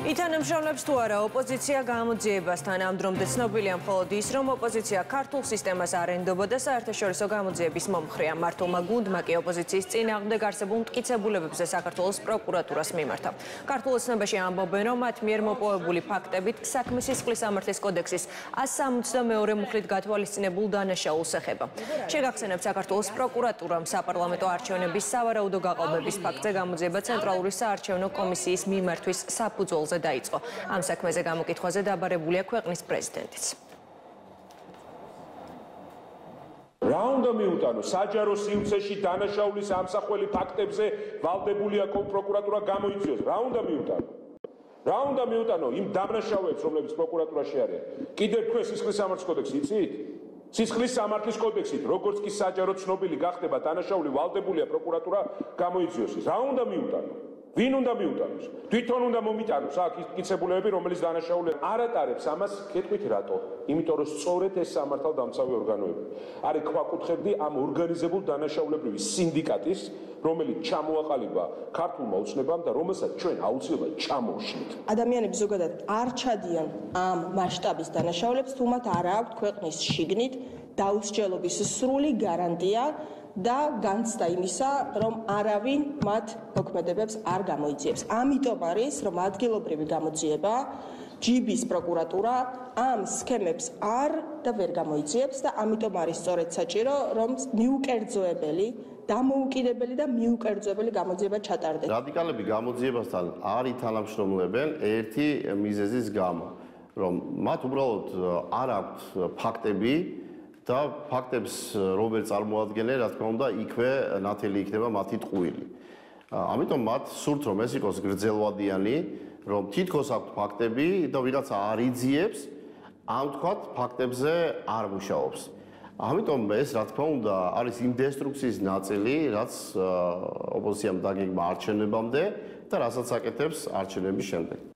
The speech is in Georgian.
ითანამშრომლებს თუ არა ოპოზიცია გამოძიებასთან ამ დრომდე ცნობილია მხოლოდ ის, რომ ოპოზიცია ქართულ სისტემას არ ენდობოდა საერთაშორისო გამოძიების მომხრეა. მართლმა გუნდმა კი ოპოზიციის წინააღმდეგ არსებულ მტკიცებულებებზე საქართველოს პროკურატურას მიმართა. ქართულ ოცნებაში ამბობენ, რომ მათ მიერ მოპოვებული ფაქტებით საქმის სისხლის სამართლის კოდექსის 162 მუხლით გათვალისწინებულ დანაშაულს ეხება. შეგახსენებთ საქართველოს პროკურატურამ საპარლამენტო არჩევნების სავარაუდო გაყალბების ფაქტზე გამოძიება ცენტრალური საარჩევნო კომისიის მიმართვის საფუძველზე ფონზე დაიწყო. ამ საქმეზე გამოკითხვაზე დაბარებულია ქვეყნის პრეზიდენტიც. რა უნდა მიუტანო? საჯარო სივრცეში დანაშაულის ამსახველი ფაქტებზე ვალდებულია პროკურატურა გამოიწვიოს. რა უნდა მიუტანო? რა უნდა მიუტანო იმ დანაშაულებს რომლებიც პროკურატურაში არიან? კიდევ თქვენ სისხლის სამართლის კოდექსი იცით? სისხლის სამართლის კოდექსით როგორც კი საჯარო ცნობილი გახდება დანაშაული ვალდებულია პროკურატურა გამოიწვიოს რა უნდა მიუტანო ვინ უნდა მიუტანოს? თვითონ უნდა მომიტანოს აქ ის კიცებულებები, რომელიც დანაშაული არ ატარებს ამას, კეთყვით რატო? იმიტომ რომ სწორედ ეს სამართალ დამცავი ორგანოები. არის ქვაკუთხედი ამ ორგანიზებულ დანაშაულებრივი სინდიკატის, რომელიც ჩამოაყალიბა ქართულმა უცნებამ და რომელსაც ჩვენ აუცილებლად ჩამოვშლით. ადამიანები ზოგადად არ ჩადიან ამ მასშტაბის დანაშაულებს, თუმცა არ აქვს ქვეყნის შიგნით დაუსჯელობის სრული გარანტია და განცდა იმისა, რომ არავინ მათ მოქმედებებს არ გამოიძიებს. ამიტომ არის, რომ ადგილობრივი გამოძიება ჯიბის პროკურატურა ამ სქემებს არ და ვერ გამოიძიებს და ამიტომ არის სწორედ საჭირო, რომ მიუკერძოებელი დამოუკიდებელი და მიუკერძოებელი გამოძიება ჩატარდეს. რადიკალები გამოძიებასთან არ ითანამშრომლებენ ერთი მიზეზის გამო, რომ მათ უბრალოდ არ აქვთ ფაქტები და ფაქტებს რომელ წარმოადგენენ, რა თქმა უნდა, იქვე ნათელი იქნება მათი ტყუილი. ამიტომ მათ სურთ რომ ეს იყოს გრძელვადიანი, რომ თითქოს აქვს ფაქტები და ვიღაცა არიძიებს, ამ თქვათ ფაქტებზე არ მუშაობს. ამიტომ ეს რა თქმა უნდა არის იმ დესტრუქციის ნაწილი, რაც ოპოზიციამ დაგეგმა არჩევნებამდე და რასაც აკეთებს არჩევნების შემდეგ.